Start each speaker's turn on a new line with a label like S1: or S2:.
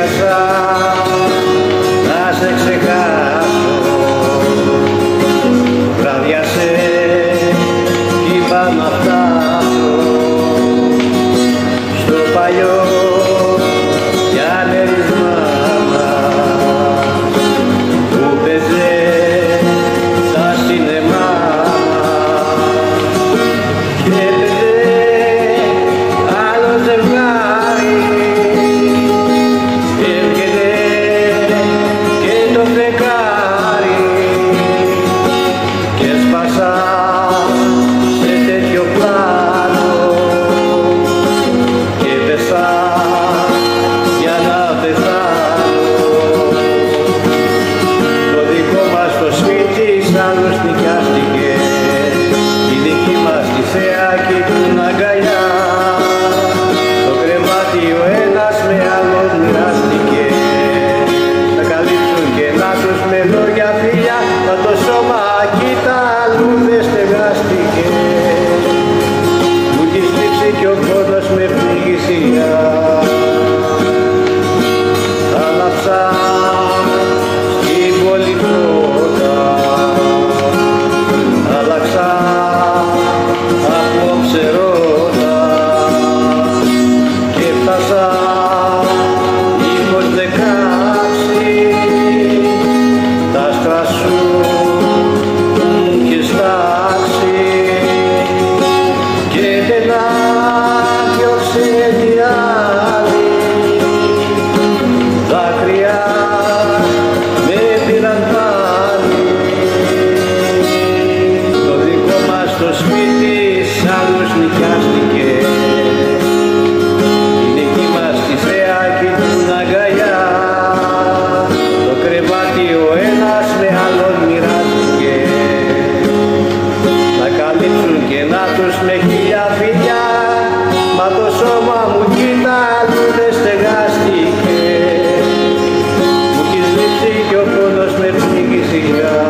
S1: ξέχασα να σε ξεχάσω σαν νοικιάστηκε η δική μας τη θέα και την αγκαλιά το κρεβάτι ο ένας με άλλον μοιράστηκε. Να καλύψουν και να τους με λόγια φιλιά μα το σώμα κοίτα αλλού δεν στεγάστηκε. Μου έχει στρίψει κι ο πόνος με πνιγησία Και φτάσα ήμουν δεκάξι Τα άστρα σου μου είχε στάξει Και δεν άδειοξε τη άλλη. Δάκρυα με πήραν πάλι. Το δικό μας το σπίτι σ' άλλους νοικιάστηκε ίσως με χίλια φιλιά μα το σώμα μου κοιτάζουν δεν στεγάστηκες. Μου κι κι ο πόνος με πνίγει σιγά.